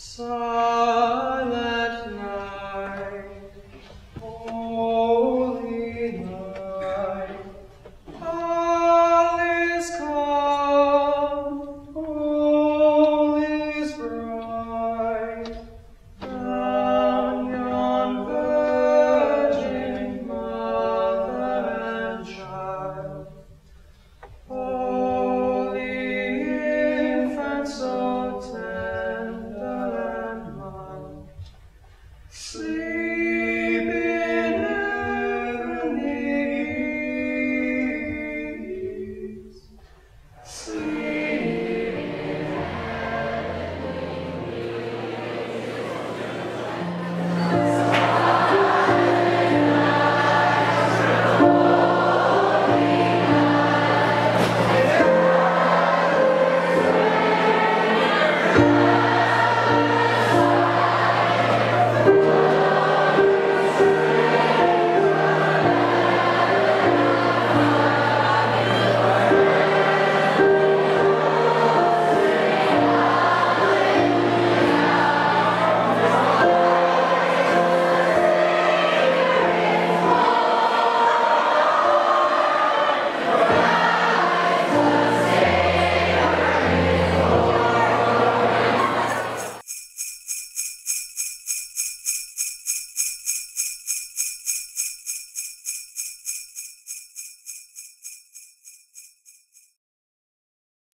So